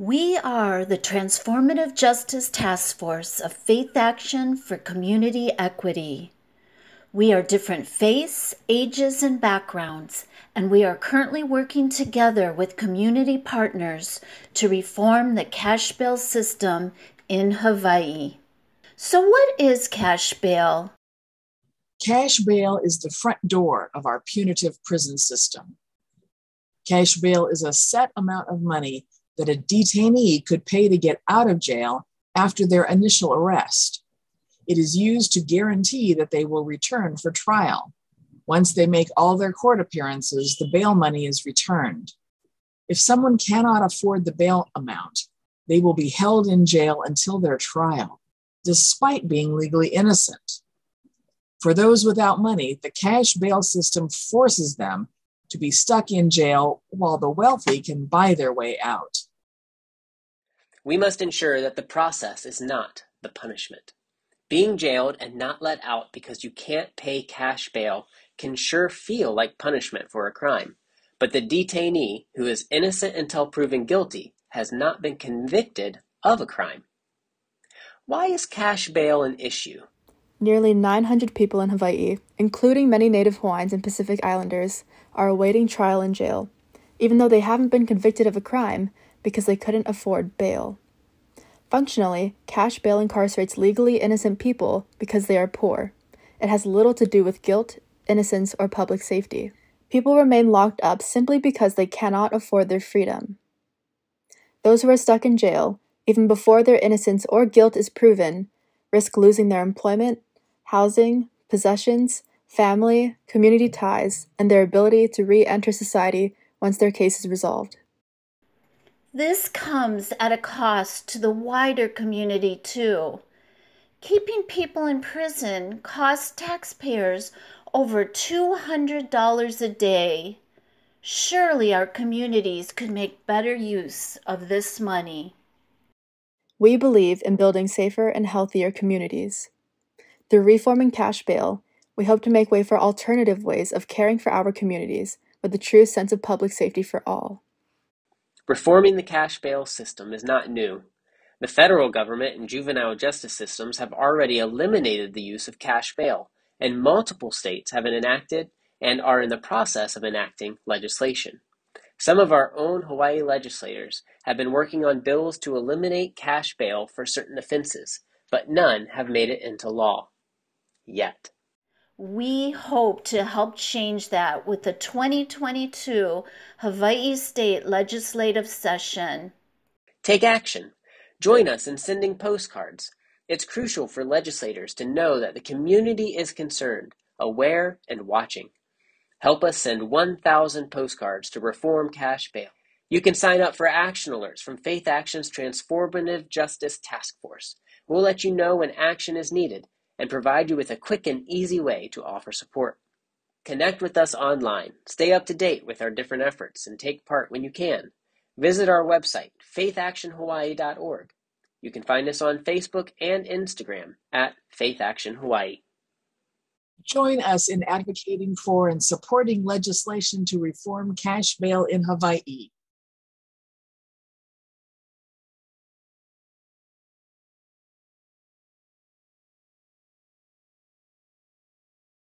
We are the Transformative Justice Task Force of Faith Action for Community Equity. We are different faiths, ages, and backgrounds, and we are currently working together with community partners to reform the cash bail system in Hawaii. So, what is cash bail? Cash bail is the front door of our punitive prison system. Cash bail is a set amount of money that a detainee could pay to get out of jail after their initial arrest. It is used to guarantee that they will return for trial. Once they make all their court appearances, the bail money is returned. If someone cannot afford the bail amount, they will be held in jail until their trial, despite being legally innocent. For those without money, the cash bail system forces them to be stuck in jail while the wealthy can buy their way out. We must ensure that the process is not the punishment. Being jailed and not let out because you can't pay cash bail can sure feel like punishment for a crime, but the detainee, who is innocent until proven guilty, has not been convicted of a crime. Why is cash bail an issue? Nearly 900 people in Hawaii, including many Native Hawaiians and Pacific Islanders, are awaiting trial in jail, even though they haven't been convicted of a crime because they couldn't afford bail. Functionally, cash bail incarcerates legally innocent people because they are poor. It has little to do with guilt, innocence, or public safety. People remain locked up simply because they cannot afford their freedom. Those who are stuck in jail, even before their innocence or guilt is proven, risk losing their employment, housing, possessions, family, community ties, and their ability to re enter society once their case is resolved. This comes at a cost to the wider community, too. Keeping people in prison costs taxpayers over $200 a day. Surely our communities could make better use of this money. We believe in building safer and healthier communities. Through reforming cash bail, we hope to make way for alternative ways of caring for our communities with a true sense of public safety for all. Reforming the cash bail system is not new. The federal government and juvenile justice systems have already eliminated the use of cash bail, and multiple states have enacted and are in the process of enacting legislation. Some of our own Hawaii legislators have been working on bills to eliminate cash bail for certain offenses, but none have made it into law. Yet. We hope to help change that with the 2022 Hawaii State Legislative Session. Take action. Join us in sending postcards. It's crucial for legislators to know that the community is concerned, aware, and watching. Help us send 1,000 postcards to reform cash bail. You can sign up for action alerts from Faith Action's Transformative Justice Task Force. We'll let you know when action is needed and provide you with a quick and easy way to offer support. Connect with us online, stay up to date with our different efforts, and take part when you can. Visit our website, faithactionhawaii.org. You can find us on Facebook and Instagram at Faith Action Hawaii. Join us in advocating for and supporting legislation to reform cash bail in Hawaii.